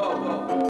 whoa, whoa.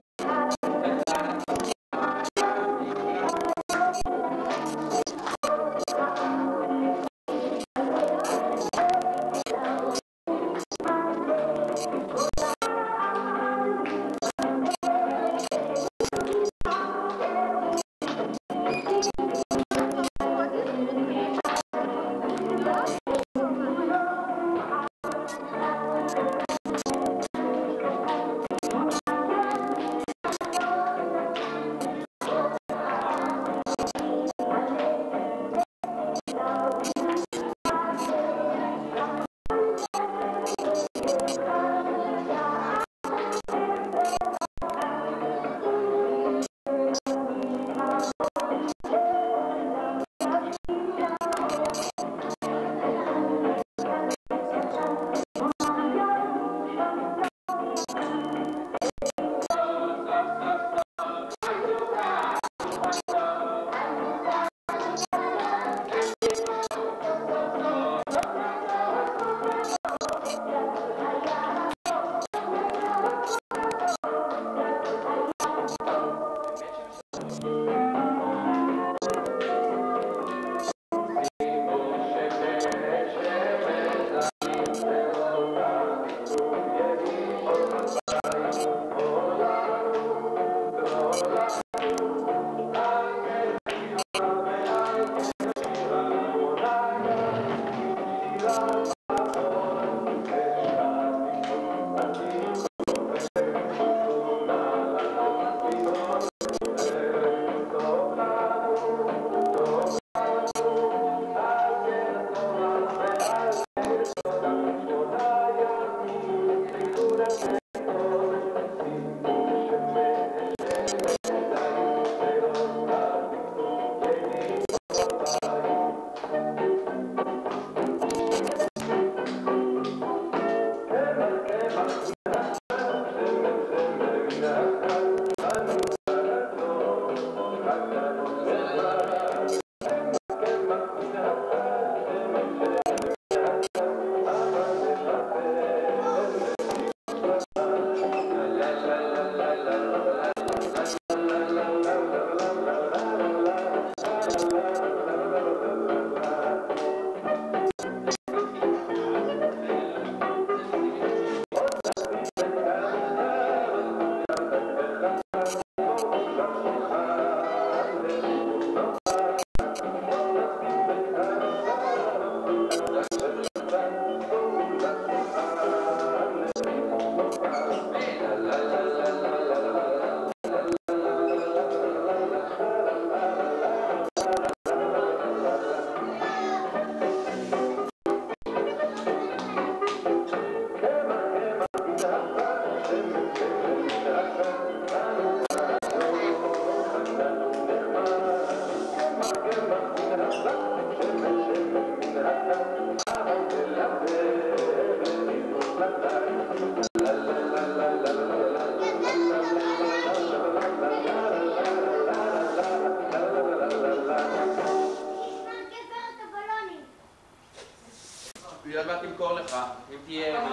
היא עוד מעט תמכור לך, אם תהיה...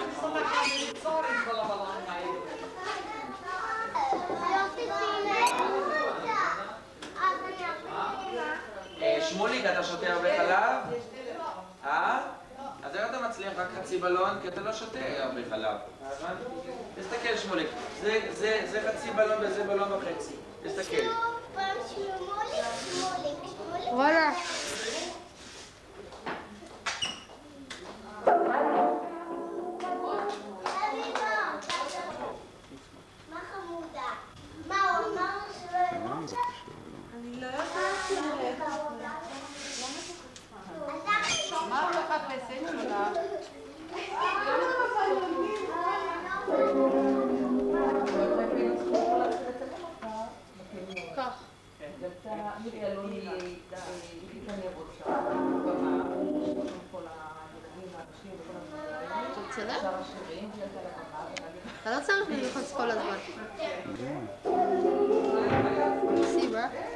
אה, שמוליק, אתה שותה הרבה חלב? אה? אז איך אתה מצליח רק חצי בלון? כי אתה לא שותה הרבה חלב. תסתכל שמוליק, זה- זה זה חצי בלון וזה בלון וחצי. תסתכל. וואלה. אתה בסדר? אתה לא צריך ללחוץ כל הזמן. See,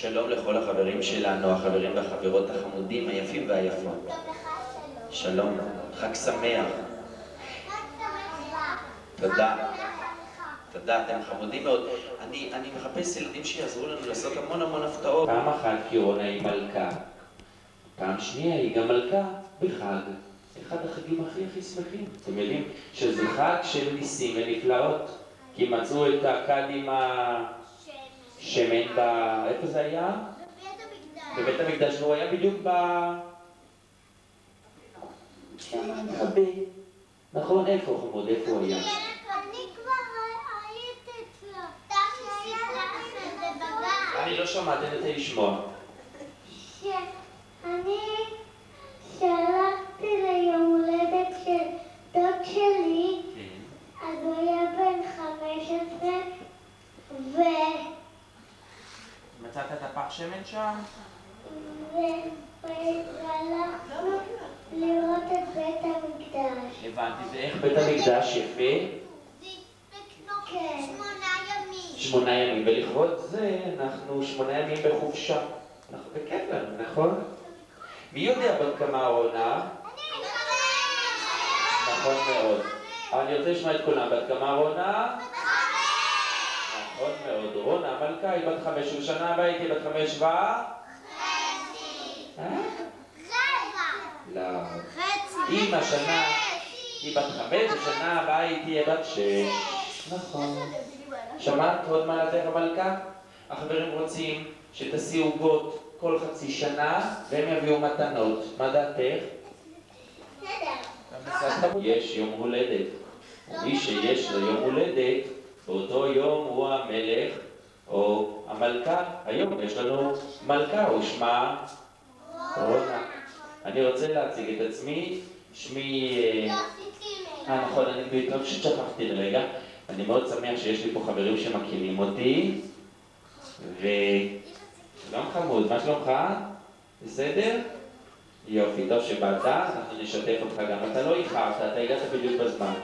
שלום לכל החברים שלנו, החברים והחברות החמודים, היפים והיפות. שלום, חג שמח. תודה. תודה, אתם חמודים מאוד. אני, אני מחפש ילדים שיעזרו לנו לעשות המון המון הפתעות. פעם אחת קירונה היא מלכה, פעם שנייה היא גם מלכה בחג. אחד החגים הכי הכי שמחים. אתם יודעים שזה חג של ניסים ונפלאות. כי מצאו את הכד עם השמן ב... איפה זה היה? בבית המקדש, והוא היה בדיוק ב... נכון, איפה חמוד? איפה הוא היה? אני כבר הייתי אצלו. אני לא שומעת, אני רוצה לשמוע. שאני שלחתי ליום הולדת של דוד שלי, אז הוא היה בן 15, ו... מצאת את הפח שמן שם? והלכנו לראות את בית המקדש. הבנתי, ואיך בית המקדש יפה. שמונה ימים, ולכבוד זה אנחנו שמונה ימים בחופשה. אנחנו בכיף לנו, נכון? מי יודע בת כמה העונה? נכון מאוד. אבל אני רוצה לשמוע את כולם. בת כמה רונה? נכון מאוד. רונה המלכה היא בת חמש, ובשנה הבאה היא תהיה בת חמש ו... אה? לא. אם השנה היא בת חמש, בשנה הבאה היא תהיה בת שש. נכון. שמעת עוד מה לדרך המלכה? החברים רוצים שתסיעו עוגות כל חצי שנה, והם יביאו מתנות. מה דעתך? יש יום הולדת. מי שיש לו יום הולדת, באותו יום הוא המלך או המלכה. היום יש לנו מלכה, ושמה רונה. אני רוצה להציג את עצמי, שמי... אה, אה, נכון, אני בדיוק פשוט שכחתי לרגע. אני מאוד שמח שיש לי פה חברים שמכירים אותי, ו... שלום חמוד, מה שלומך? בסדר? יופי, טוב שבאת, אנחנו נשתף אותך גם. אתה לא איחרת, אתה הגעת בדיוק בזמן.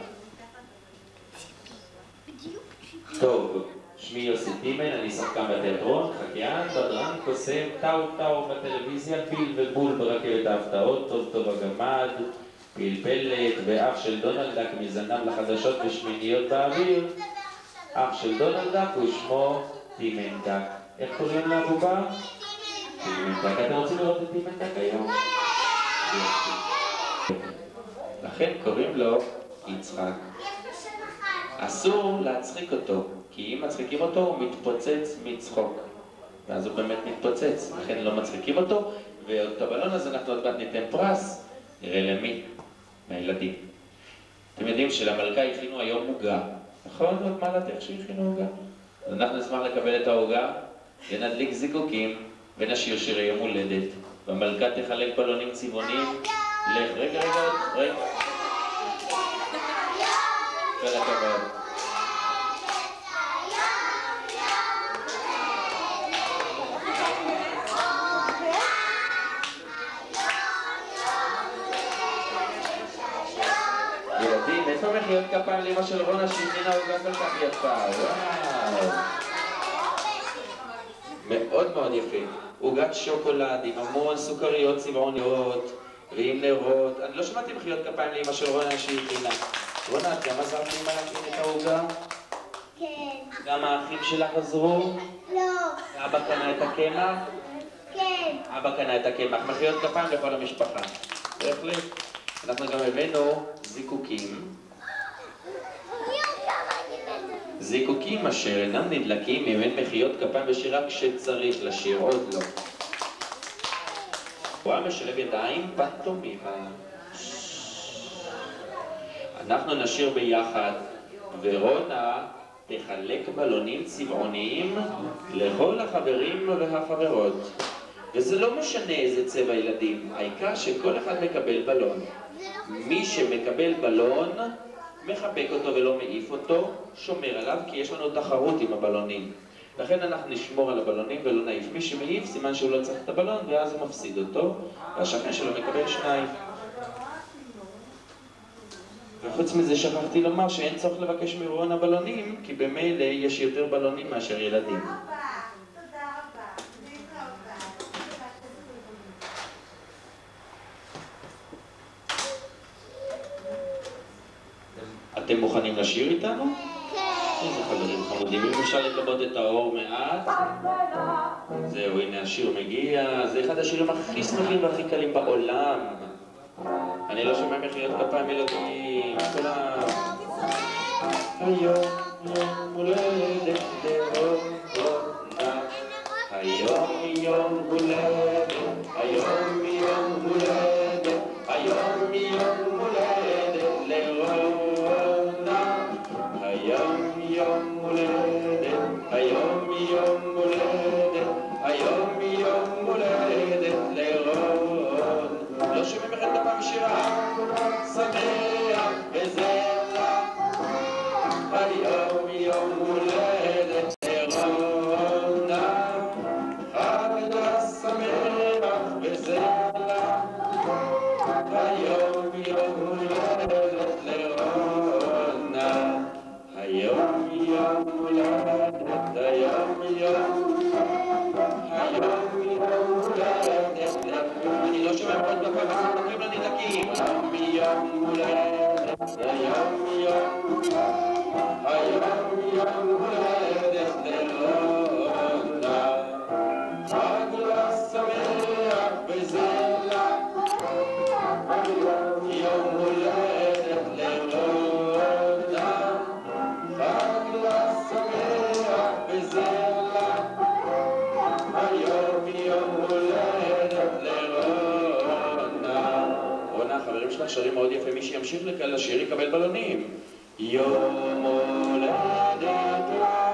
טוב, שמי יוסי טימן, אני שחקן בתיאטרון, חקיין, בדרן, קוסם, טאו טאו בטלוויזיה, פיל ובול ברכבת ההפתעות, טוב טוב הגמד, פלפלת, ואח של דונלדק מזנב לחדשות ושמיניות באוויר. אח של דונלדק ושמו טימנדק. איך קוראים לאבובה? טימנדק. אתם רוצים לראות את טימנדק היום? לכן קוראים לו יצחק. אסור להצחיק אותו, כי אם מצחיקים אותו הוא מתפוצץ מצחוק. ואז הוא באמת מתפוצץ, לכן לא מצחיקים אותו, ואת הבלון הזה אנחנו עוד מעט ניתן פרס, נראה למי? מהילדים. אתם יודעים שלמלכה הכינו היום עוגה, נכון? עוד מעלת איך שהכינו עוגה? אז אנחנו נשמח לקבל את העוגה, ונדליק זיקוקים, ונשאיר שירי יום הולדת, והמלכה תחלק בלונים צבעוניים. לך, רגע, רגע, רגע. כל הכבוד. ילדים, איפה מחיאות כפיים לאמא של רונה שהכינה עוגה כל כך יפה? וואו. מאוד מאוד יפה. עוגת שוקולד עם המון סוכריות צבעוניות ועם נרות. אני לא שמעתי מחיאות כפיים לאמא של רונה שהכינה. רונה, את גם עזרת לאמא להכין את העוגה? כן. גם האחים שלך עזרו? לא. אבא קנה את הקמח? כן. אבא קנה את הקמח. מחיאות כפיים לכל המשפחה. בהחלט. אנחנו גם הבאנו זיקוקים. זיקוקים אשר אינם נדלקים אם אין מחיאות כפיים בשירה כשצריך לשיר, עוד לא. הוא היה משלב ידיים פנטומימה. אנחנו נשיר ביחד, ורונה תחלק בלונים צבעוניים לכל החברים והחברות. וזה לא משנה איזה צבע ילדים, העיקר שכל אחד מקבל בלון. מי שמקבל בלון, מחבק אותו ולא מעיף אותו, שומר עליו, כי יש לנו תחרות עם הבלונים. לכן אנחנו נשמור על הבלונים ולא נעיף. מי שמעיף, סימן שהוא לא צריך את הבלון, ואז הוא מפסיד אותו, והשכן שלו מקבל שניים. וחוץ מזה שכחתי לומר שאין צורך לבקש מרונה בלונים, כי במילא יש יותר בלונים מאשר ילדים. אתם מוכנים לשיר איתנו? איזה חברים חמודים, אם אפשר לכבות את האור מעט. זהו, הנה השיר מגיע, זה אחד השירים הכי שמחים והכי קלים בעולם. אני לא שומע מחיאות כפיים ילדים, כולם. היום יום הולדת לרונה, שלך שרים מאוד יפה, מי שימשיך לכאן לשיר יקבל בלונים. יום הולדת